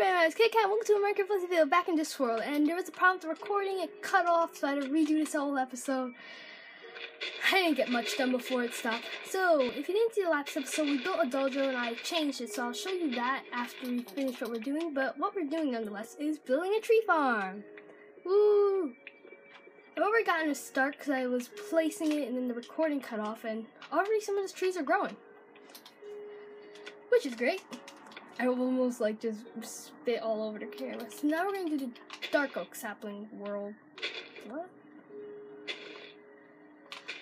everybody, it's Kit Kat. Welcome to American Fuzzy Video, back in this world. And there was a problem with recording, it cut off, so I had to redo this whole episode. I didn't get much done before it stopped. So, if you didn't see the last episode, we built a dojo and I changed it, so I'll show you that after we finish what we're doing. But what we're doing, nonetheless, is building a tree farm. Woo! I've already gotten a start because I was placing it and then the recording cut off, and already some of the trees are growing. Which is great. I almost like just spit all over the camera. So now we're to do the dark oak sapling world. What?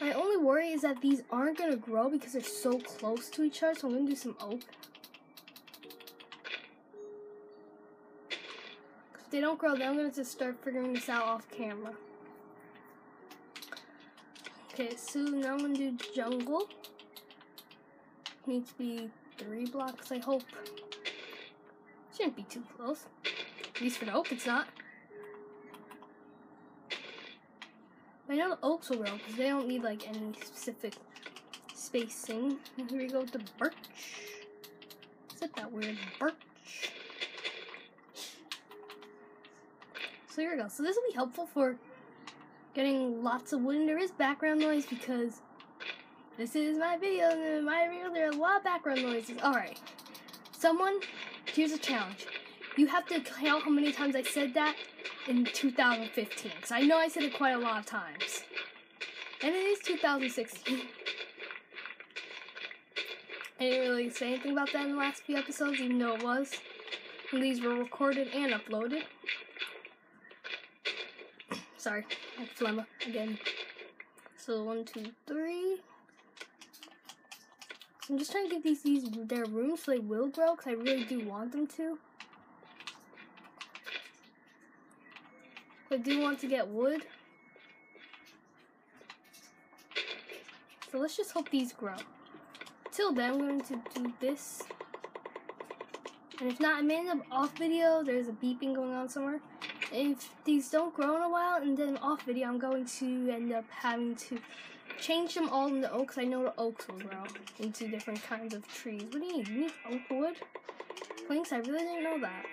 My only worry is that these aren't to grow because they're so close to each other. So I'm to do some oak. If they don't grow, then I'm to just start figuring this out off camera. Okay, so now I'm to do jungle. Needs to be three blocks, I hope. Shouldn't be too close. At least for the oak, it's not. I know the oaks will grow because they don't need like any specific spacing. And here we go with the birch. Is that that weird birch? So here we go. So this will be helpful for getting lots of wood. And there is background noise because this is my video. And in my video, there are a lot of background noises. Alright. Someone here's a challenge. You have to count how many times I said that in 2015. Because I know I said it quite a lot of times. And it is 2016. I didn't really say anything about that in the last few episodes, even though it was. And these were recorded and uploaded. Sorry, I have phlegma again. So one, two, three. I'm just trying to give these, these their rooms so they will grow because I really do want them to. I do want to get wood. So let's just hope these grow. Till then, I'm going to do this. And if not, I may end up off video. There's a beeping going on somewhere. If these don't grow in a while and then off video, I'm going to end up having to change them all into oaks. I know the oaks will grow into different kinds of trees. What do you need? You need oak wood? Planks? I really didn't know that.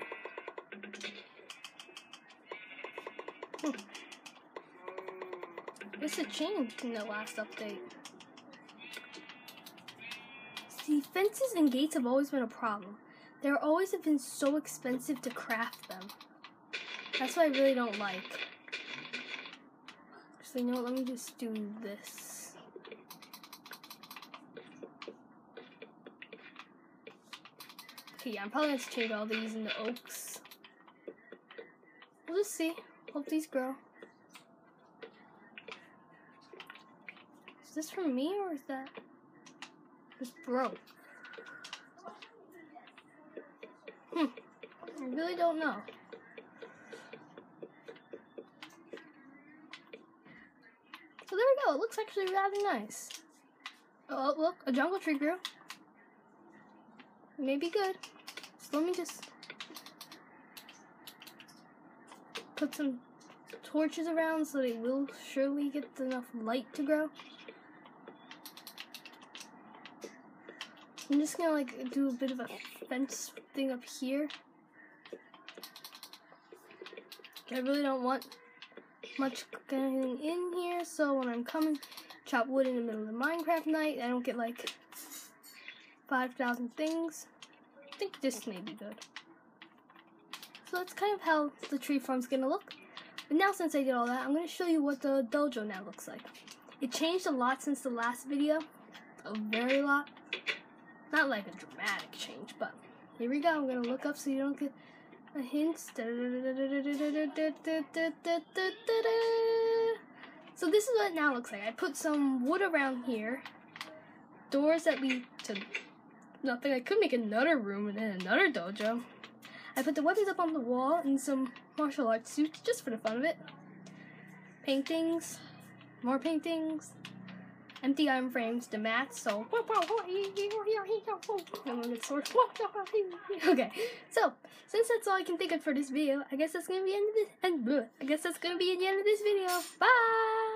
Hmm. What's the change in the last update? See, fences and gates have always been a problem. They're always have been so expensive to craft them. That's what I really don't like. So you know what, let me just do this. Yeah, I'm probably going to change all these into oaks. We'll just see. Hope these grow. Is this for me or is that just broke? Hmm. I really don't know. So there we go. It looks actually rather nice. Oh, look, a jungle tree grew. Maybe good. So let me just put some torches around so they will surely get enough light to grow. I'm just gonna like do a bit of a fence thing up here. I really don't want much getting in here, so when I'm coming, chop wood in the middle of the Minecraft night, I don't get like 5,000 things. I think this may be good. So that's kind of how the tree farm's gonna look. But now since I did all that, I'm gonna show you what the dojo now looks like. It changed a lot since the last video, a very lot. Not like a dramatic change, but here we go. I'm gonna look up so you don't get a hint. So this is what it now looks like. I put some wood around here. Doors that lead to nothing. I could make another room and then another dojo. I put the weapons up on the wall and some martial arts suits just for the fun of it. Paintings. More paintings empty iron frames, the mats, so Okay, so since that's all I can think of for this video, I guess that's gonna be end of this and I guess that's gonna be the end of this video. Bye